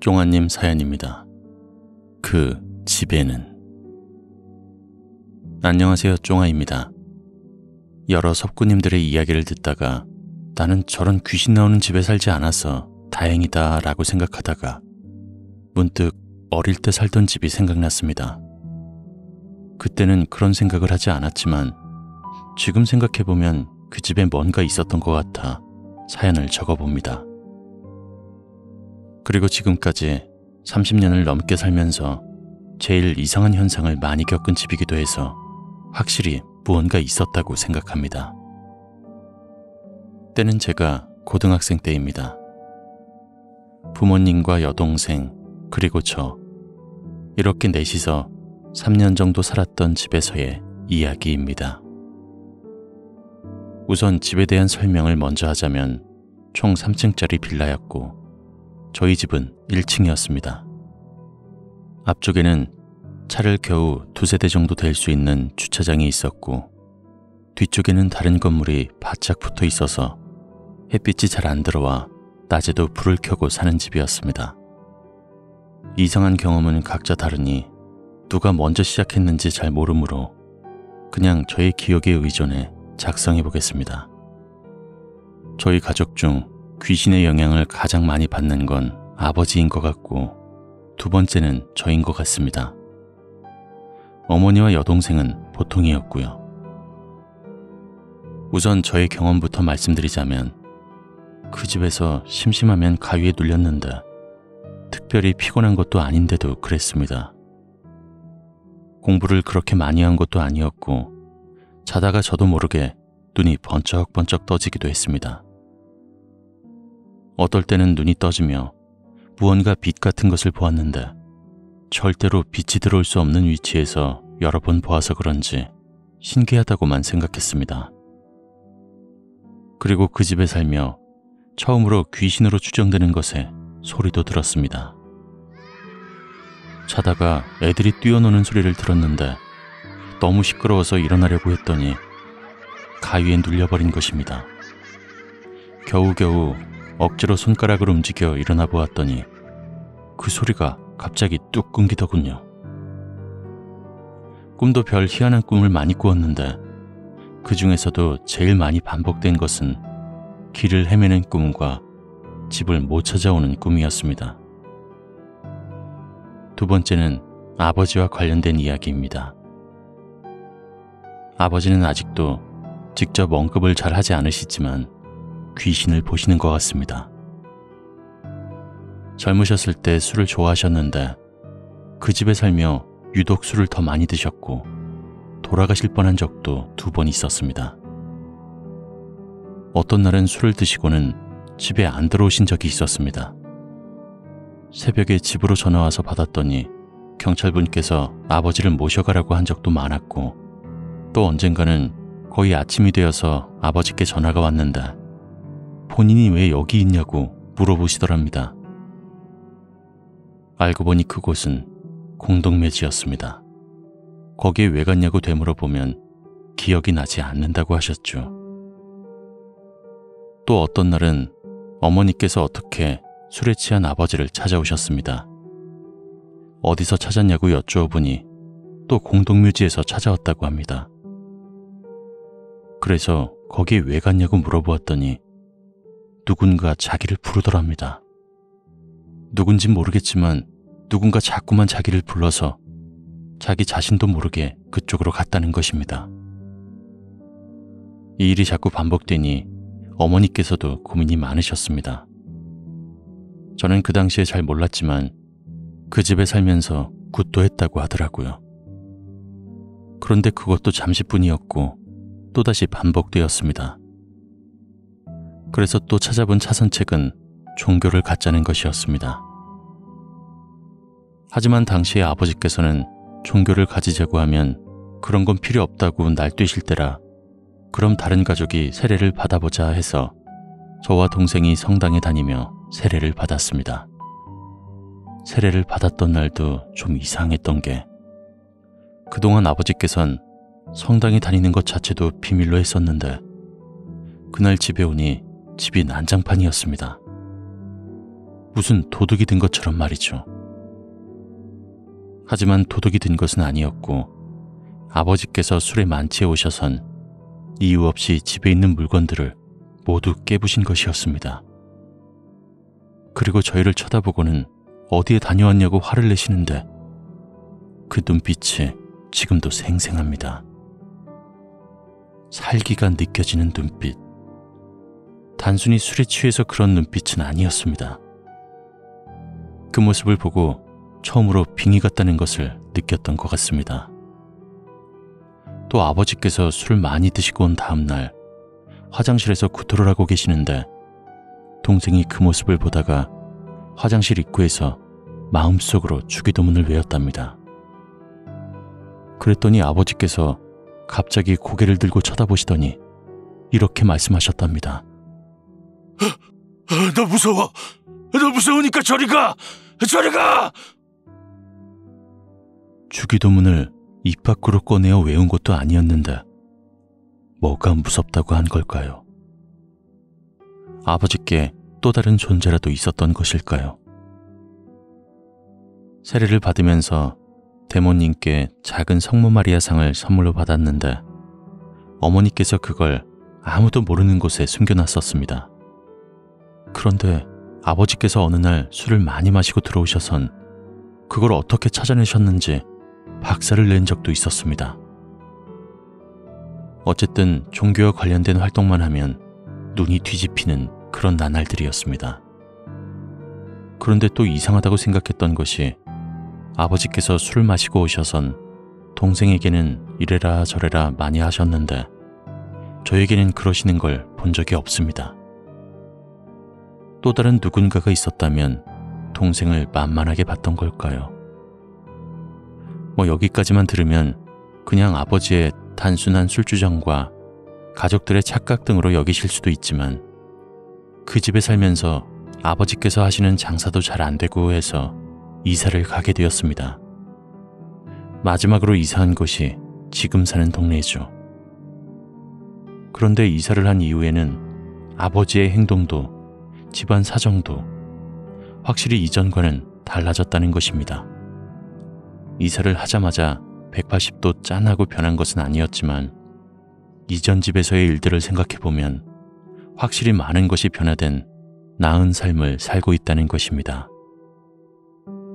쫑아님 사연입니다. 그 집에는 안녕하세요 쫑아입니다. 여러 섭구님들의 이야기를 듣다가 나는 저런 귀신 나오는 집에 살지 않아서 다행이다 라고 생각하다가 문득 어릴 때 살던 집이 생각났습니다. 그때는 그런 생각을 하지 않았지만 지금 생각해보면 그 집에 뭔가 있었던 것 같아 사연을 적어봅니다. 그리고 지금까지 30년을 넘게 살면서 제일 이상한 현상을 많이 겪은 집이기도 해서 확실히 무언가 있었다고 생각합니다. 때는 제가 고등학생 때입니다. 부모님과 여동생, 그리고 저, 이렇게 넷이서 3년 정도 살았던 집에서의 이야기입니다. 우선 집에 대한 설명을 먼저 하자면 총 3층짜리 빌라였고 저희 집은 1층이었습니다. 앞쪽에는 차를 겨우 두세 대 정도 될 수 있는 주차장이 있었고 뒤쪽에는 다른 건물이 바짝 붙어 있어서 햇빛이 잘 안 들어와 낮에도 불을 켜고 사는 집이었습니다. 이상한 경험은 각자 다르니 누가 먼저 시작했는지 잘 모르므로 그냥 저의 기억에 의존해 작성해 보겠습니다. 저희 가족 중 귀신의 영향을 가장 많이 받는 건 아버지인 것 같고 두 번째는 저인 것 같습니다. 어머니와 여동생은 보통이었고요. 우선 저의 경험부터 말씀드리자면 그 집에서 심심하면 가위에 눌렸는데 특별히 피곤한 것도 아닌데도 그랬습니다. 공부를 그렇게 많이 한 것도 아니었고 자다가 저도 모르게 눈이 번쩍번쩍 떠지기도 했습니다. 어떨 때는 눈이 떠지며 무언가 빛 같은 것을 보았는데 절대로 빛이 들어올 수 없는 위치에서 여러 번 보아서 그런지 신기하다고만 생각했습니다. 그리고 그 집에 살며 처음으로 귀신으로 추정되는 것에 소리도 들었습니다. 자다가 애들이 뛰어노는 소리를 들었는데 너무 시끄러워서 일어나려고 했더니 가위에 눌려버린 것입니다. 겨우겨우 억지로 손가락을 움직여 일어나 보았더니 그 소리가 갑자기 뚝 끊기더군요. 꿈도 별 희한한 꿈을 많이 꾸었는데 그 중에서도 제일 많이 반복된 것은 길을 헤매는 꿈과 집을 못 찾아오는 꿈이었습니다. 두 번째는 아버지와 관련된 이야기입니다. 아버지는 아직도 직접 언급을 잘 하지 않으시지만 귀신을 보시는 것 같습니다. 젊으셨을 때 술을 좋아하셨는데 그 집에 살며 유독 술을 더 많이 드셨고 돌아가실 뻔한 적도 두 번 있었습니다. 어떤 날은 술을 드시고는 집에 안 들어오신 적이 있었습니다. 새벽에 집으로 전화와서 받았더니 경찰분께서 아버지를 모셔가라고 한 적도 많았고 또 언젠가는 거의 아침이 되어서 아버지께 전화가 왔는데 본인이 왜 여기 있냐고 물어보시더랍니다. 알고 보니 그곳은 공동묘지였습니다. 거기에 왜 갔냐고 되물어보면 기억이 나지 않는다고 하셨죠. 또 어떤 날은 어머니께서 어떻게 술에 취한 아버지를 찾아오셨습니다. 어디서 찾았냐고 여쭈어보니 또 공동묘지에서 찾아왔다고 합니다. 그래서 거기에 왜 갔냐고 물어보았더니 누군가 자기를 부르더랍니다. 누군지 모르겠지만 누군가 자꾸만 자기를 불러서 자기 자신도 모르게 그쪽으로 갔다는 것입니다. 이 일이 자꾸 반복되니 어머니께서도 고민이 많으셨습니다. 저는 그 당시에 잘 몰랐지만 그 집에 살면서 굿도 했다고 하더라고요. 그런데 그것도 잠시뿐이었고 또다시 반복되었습니다. 그래서 또 찾아본 차선책은 종교를 갖자는 것이었습니다. 하지만 당시에 아버지께서는 종교를 가지자고 하면 그런 건 필요 없다고 날뛰실 때라 그럼 다른 가족이 세례를 받아보자 해서 저와 동생이 성당에 다니며 세례를 받았습니다. 세례를 받았던 날도 좀 이상했던 게 그동안 아버지께선 성당에 다니는 것 자체도 비밀로 했었는데 그날 집에 오니 집이 난장판이었습니다. 무슨 도둑이 든 것처럼 말이죠. 하지만 도둑이 든 것은 아니었고 아버지께서 술에 만취해 오셔선 이유 없이 집에 있는 물건들을 모두 깨부신 것이었습니다. 그리고 저희를 쳐다보고는 어디에 다녀왔냐고 화를 내시는데 그 눈빛이 지금도 생생합니다. 살기가 느껴지는 눈빛. 단순히 술에 취해서 그런 눈빛은 아니었습니다. 그 모습을 보고 처음으로 빙의 같다는 것을 느꼈던 것 같습니다. 또 아버지께서 술을 많이 드시고 온 다음날 화장실에서 구토를 하고 계시는데 동생이 그 모습을 보다가 화장실 입구에서 마음속으로 주기도문을 외웠답니다. 그랬더니 아버지께서 갑자기 고개를 들고 쳐다보시더니 이렇게 말씀하셨답니다. 너 무서워. 너 무서우니까 저리 가. 저리 가. 주기도문을 입 밖으로 꺼내어 외운 것도 아니었는데 뭐가 무섭다고 한 걸까요? 아버지께 또 다른 존재라도 있었던 것일까요? 세례를 받으면서 대모님께 작은 성모 마리아 상을 선물로 받았는데 어머니께서 그걸 아무도 모르는 곳에 숨겨놨었습니다. 그런데 아버지께서 어느 날 술을 많이 마시고 들어오셔선 그걸 어떻게 찾아내셨는지 박사를 낸 적도 있었습니다. 어쨌든 종교와 관련된 활동만 하면 눈이 뒤집히는 그런 나날들이었습니다. 그런데 또 이상하다고 생각했던 것이 아버지께서 술을 마시고 오셔선 동생에게는 이래라 저래라 많이 하셨는데 저에게는 그러시는 걸 본 적이 없습니다. 또 다른 누군가가 있었다면 동생을 만만하게 봤던 걸까요? 뭐 여기까지만 들으면 그냥 아버지의 단순한 술주정과 가족들의 착각 등으로 여기실 수도 있지만 그 집에 살면서 아버지께서 하시는 장사도 잘 안 되고 해서 이사를 가게 되었습니다. 마지막으로 이사한 곳이 지금 사는 동네죠. 그런데 이사를 한 이후에는 아버지의 행동도 집안 사정도 확실히 이전과는 달라졌다는 것입니다. 이사를 하자마자 180도 짠하고 변한 것은 아니었지만 이전 집에서의 일들을 생각해보면 확실히 많은 것이 변화된 나은 삶을 살고 있다는 것입니다.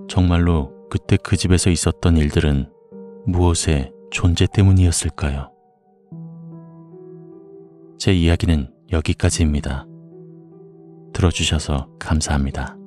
정말로 그때 그 집에서 있었던 일들은 무엇의 존재 때문이었을까요? 제 이야기는 여기까지입니다. 들어주셔서 감사합니다.